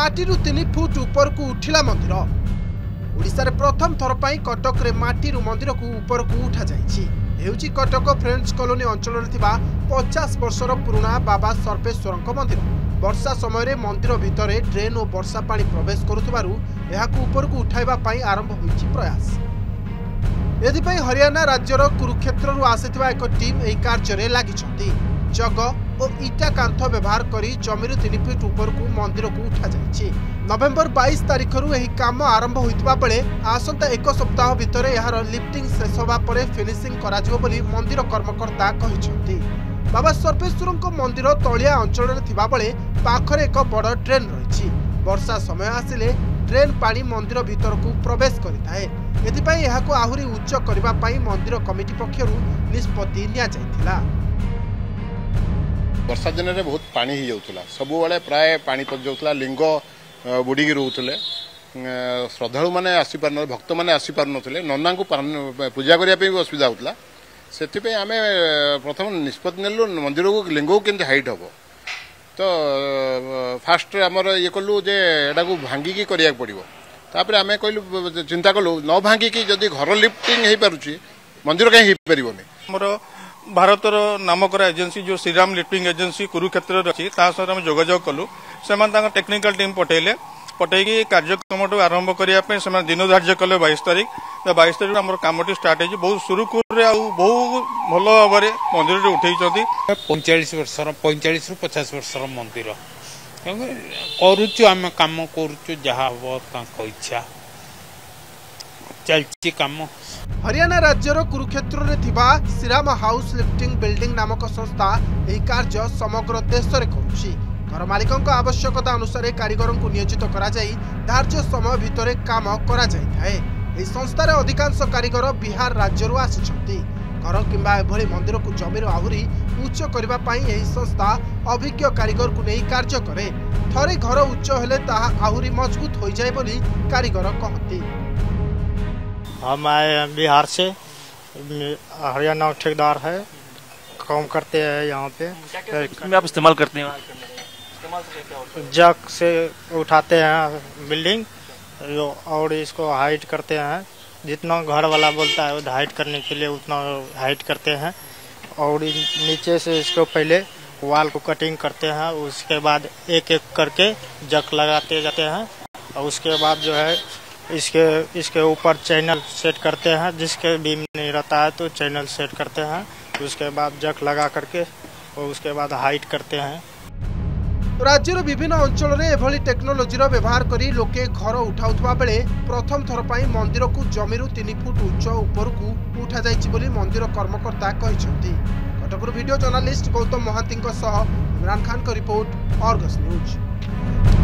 ମାଟିରୁ ତିନି ଫୁଟ ଉପରକୁ ଉଠିଲା ମନ୍ଦିର। ଓଡ଼ିଶାରେ ପ୍ରଥମ ଥର ପାଇଁ କଟକରେ ମାଟିରୁ ମନ୍ଦିରକୁ ଉପରକୁ ଉଠାଯାଇଛି। ହେଉଛି କଟକ ଫ୍ରେଣ୍ଡସ୍ କଲୋନୀ ଅଞ୍ଚଳରେ ଥିବା ପଚାଶ ବର୍ଷର ପୁରୁଣା ବାବା ସର୍ବେଶ୍ୱରଙ୍କ ମନ୍ଦିର। ବର୍ଷା ସମୟରେ ମନ୍ଦିର ଭିତରେ ଡ୍ରେନ୍ ଓ ବର୍ଷା ପାଣି ପ୍ରବେଶ କରୁଥିବାରୁ ଏହାକୁ ଉପରକୁ ଉଠାଇବା ପାଇଁ ଆରମ୍ଭ ହୋଇଛି ପ୍ରୟାସ। ଏଥିପାଇଁ ହରିୟାଣା ରାଜ୍ୟର କୁରୁକ୍ଷେତ୍ରରୁ ଆସିଥିବା ଏକ ଟିମ୍ ଏହି କାର୍ଯ୍ୟରେ ଲାଗିଛନ୍ତି। ଜଗ ଓ ଇଟା କାନ୍ଥ ବ୍ୟବହାର କରି ଜମିରୁ ତିନି ଫିଟ୍ ଉପରକୁ ମନ୍ଦିରକୁ ଉଠାଯାଇଛି। ନଭେମ୍ବର ବାଇଶ ତାରିଖରୁ ଏହି କାମ ଆରମ୍ଭ ହୋଇଥିବା ବେଳେ ଆସନ୍ତା ଏକ ସପ୍ତାହ ଭିତରେ ଏହାର ଲିଫ୍ଟିଂ ଶେଷ ହେବା ପରେ ଫିନିସିଂ କରାଯିବ ବୋଲି ମନ୍ଦିର କର୍ମକର୍ତ୍ତା କହିଛନ୍ତି। ବାବା ସର୍ବେଶ୍ୱରଙ୍କ ମନ୍ଦିର ତଳିଆ ଅଞ୍ଚଳରେ ଥିବାବେଳେ ପାଖରେ ଏକ ବଡ଼ ଡ୍ରେନ୍ ରହିଛି। ବର୍ଷା ସମୟ ଆସିଲେ ଡ୍ରେନ୍ ପାଣି ମନ୍ଦିର ଭିତରକୁ ପ୍ରବେଶ କରିଥାଏ। ଏଥିପାଇଁ ଏହାକୁ ଆହୁରି ଉଚ୍ଚ କରିବା ପାଇଁ ମନ୍ଦିର କମିଟି ପକ୍ଷରୁ ନିଷ୍ପତ୍ତି ନିଆଯାଇଥିଲା। ବର୍ଷା ଦିନରେ ବହୁତ ପାଣି ହେଇଯାଉଥିଲା। ସବୁବେଳେ ପ୍ରାୟ ପାଣି ପଶିଯାଉଥିଲା ଲିଙ୍ଗ ବୁଡ଼ିକି ରହୁଥିଲେ। ଶ୍ରଦ୍ଧାଳୁମାନେ ଆସିପାରୁନଥିଲେ ଭକ୍ତମାନେ ଆସିପାରୁନଥିଲେ। ନନାଙ୍କୁ ପୂଜା କରିବା ପାଇଁ ବି ଅସୁବିଧା ହେଉଥିଲା। ସେଥିପାଇଁ ଆମେ ପ୍ରଥମ ନିଷ୍ପତ୍ତି ନେଲୁ ମନ୍ଦିରକୁ ଲିଙ୍ଗକୁ କେମିତି ହାଇଟ୍ ହେବ। ତ ଫାଷ୍ଟ ଆମର ଇଏ କଲୁ ଯେ ଏଟାକୁ ଭାଙ୍ଗିକି କରିବାକୁ ପଡ଼ିବ। ତାପରେ ଆମେ କହିଲୁ ଚିନ୍ତା କଲୁ ନ ଭାଙ୍ଗିକି ଯଦି ଘର ଲିଫ୍ଟିଂ ହେଇପାରୁଛି ମନ୍ଦିର କାହିଁ ହେଇପାରିବନି? ଆମର ଭାରତର ନାମକରା ଏଜେନ୍ସି ଯେଉଁ ଶ୍ରୀରାମ ଲିଫ୍ଟିଂ ଏଜେନ୍ସି କୁରୁକ୍ଷେତ୍ରରେ ଅଛି ତା ସହିତ ଆମେ ଯୋଗାଯୋଗ କଲୁ। ସେମାନେ ତାଙ୍କ ଟେକ୍ନିକାଲ ଟିମ୍ ପଠେଇଲେ। ପଠେଇକି କାର୍ଯ୍ୟକ୍ରମଠୁ ଆରମ୍ଭ କରିବା ପାଇଁ ସେମାନେ ଦିନ ଧାର୍ଯ୍ୟ କଲେ ବାଇଶ ତାରିଖ। ବାଇଶ ତାରିଖ ଆମର କାମଟି ଷ୍ଟାର୍ଟ ହେଇଛି। ବହୁତ ସୁରୁଖୁରୁରେ ଆଉ ବହୁ ଭଲ ଭାବରେ ମନ୍ଦିରଟି ଉଠେଇଛନ୍ତି। ପଇଁଚାଳିଶ ବର୍ଷର ପଇଁଚାଳିଶରୁ ପଚାଶ ବର୍ଷର ମନ୍ଦିର। କରୁଛୁ ଆମେ କାମ କରୁଛୁ ଯାହା ହବ ତାଙ୍କ ଇଚ୍ଛା। ଚାଲିଛି କାମ। ହରିୟାଣା ରାଜ୍ୟର କୁରୁକ୍ଷେତ୍ରରେ ଥିବା ଶ୍ରୀରାମ ହାଉସ୍ ଲିଫ୍ଟିଂ ବିଲ୍ଡିଂ ନାମକ ସଂସ୍ଥା ଏହି କାର୍ଯ୍ୟ ସମଗ୍ର ଦେଶରେ କରୁଛି। ଘର ମାଲିକଙ୍କ ଆବଶ୍ୟକତା ଅନୁସାରେ କାରିଗରଙ୍କୁ ନିୟୋଜିତ କରାଯାଇ ଧାର୍ଯ୍ୟ ସମୟ ଭିତରେ କାମ କରାଯାଇଥାଏ। ଏହି ସଂସ୍ଥାରେ ଅଧିକାଂଶ କାରିଗର ବିହାର ରାଜ୍ୟରୁ ଆସିଛନ୍ତି। ଘର କିମ୍ବା ଏଭଳି ମନ୍ଦିରକୁ ଜମିରୁ ଆହୁରି ଉଚ୍ଚ କରିବା ପାଇଁ ଏହି ସଂସ୍ଥା ଅଭିଜ୍ଞ କାରିଗରକୁ ନେଇ କାର୍ଯ୍ୟ କରେ। ଥରେ ଘର ଉଚ୍ଚ ହେଲେ ତାହା ଆହୁରି ମଜବୁତ ହୋଇଯାଏ ବୋଲି କାରିଗର କହନ୍ତି। हम आए बिहार से। हरियाणा ठेकेदार है। काम करते हैं यहाँ पे। में आप इस्तेमाल करते हैं? जग से उठाते हैं बिल्डिंग और इसको हाइट करते हैं। जितना घर वाला बोलता है वो हाइट करने के लिए उतना हाइट करते हैं। और नीचे से इसको पहले वाल को कटिंग करते हैं। उसके बाद एक एक करके जक लगाते जाते हैं। और उसके बाद जो है इसके इसके ऊपर चैनल सेट करते हैं, जिसके बीम नहीं रहता है तो चैनल सेट करते हैं, उसके बाद जक लगा करके और उसके बाद हाइट करते हैं। तो राज्य विभिन्न अंचल एभली टेक्नोलोजीर व्यवहार कर लोके घर उठाऊ बेले प्रथम थर पर मंदिर को जमीर तीन फुट उच्च उपरकू उठा जा मंदिर कर्मकर्ता कटक भिड journalist Gautam Mohanty Imran Khan report, Argus news.